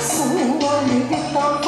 是苦啊，你的当。